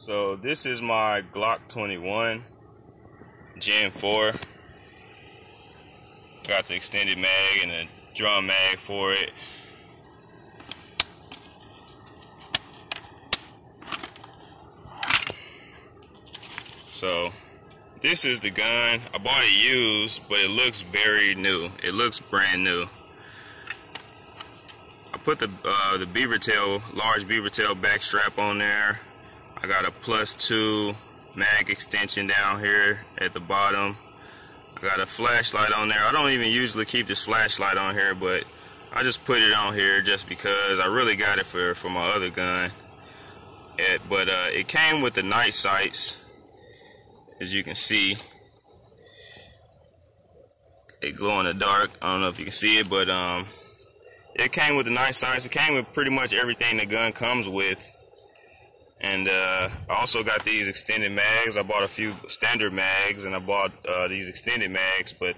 So this is my Glock 21 Gen 4. Got the extended mag and the drum mag for it. So this is the gun. I bought it used, but it looks very new. It looks brand new. I put the uh, the beaver tail, large beaver tail back strap on there. I got a plus two mag extension down here at the bottom. I got a flashlight on there. I don't even usually keep this flashlight on here, but I just put it on here just because I really got it for, for my other gun. It, but uh, it came with the night sights, as you can see. It glow in the dark. I don't know if you can see it, but um, it came with the night sights. It came with pretty much everything the gun comes with. And uh, I also got these extended mags. I bought a few standard mags and I bought uh, these extended mags. But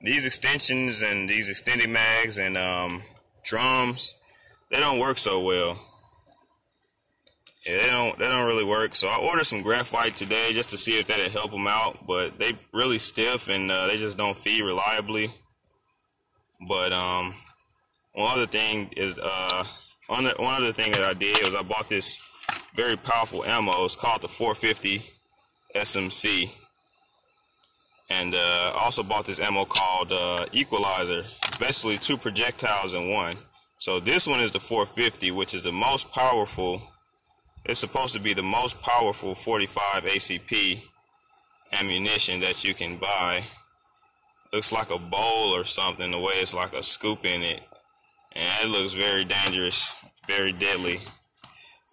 these extensions and these extended mags and um, drums, they don't work so well. Yeah, they don't they don't really work. So I ordered some graphite today just to see if that'd help them out. But they really stiff and uh, they just don't feed reliably. But um, one other thing is uh, one one other thing that I did was I bought this very powerful ammo. It's called the 450 SMC. And uh, I also bought this ammo called uh, Equalizer. Basically two projectiles in one. So this one is the 450, which is the most powerful. It's supposed to be the most powerful 45 ACP ammunition that you can buy. Looks like a bowl or something, the way it's like a scoop in it. And it looks very dangerous, very deadly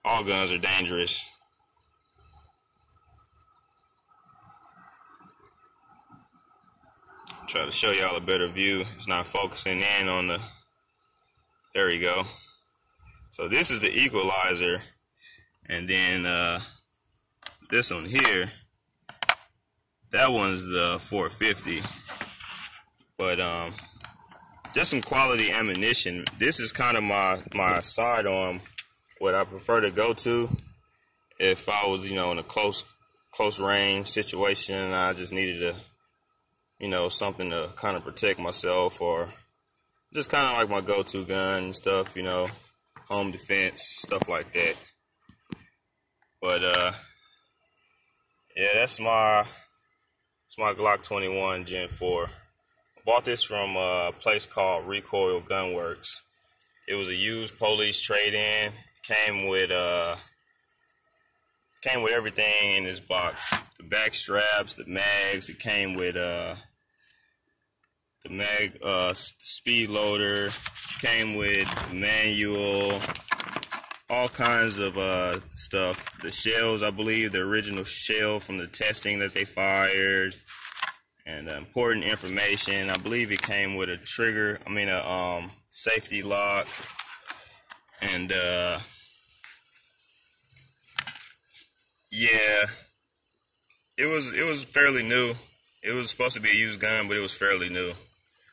all guns are dangerous. Try to show y'all a better view. It's not focusing in on the. There we go. So this is the equalizer, and then uh, this one here. That one's the 450. But um, just some quality ammunition. This is kind of my my sidearm what I prefer to go to if I was, you know, in a close close range situation and I just needed to, you know, something to kind of protect myself or just kind of like my go-to gun and stuff, you know, home defense, stuff like that. But uh yeah, that's my it's my Glock 21 Gen 4. I bought this from a place called Recoil Gunworks. It was a used police trade-in came with uh came with everything in this box. The back straps, the mags, it came with uh the mag uh speed loader, came with manual, all kinds of uh stuff. The shells, I believe the original shell from the testing that they fired and uh, important information. I believe it came with a trigger, I mean a um safety lock and uh yeah, it was it was fairly new. It was supposed to be a used gun, but it was fairly new.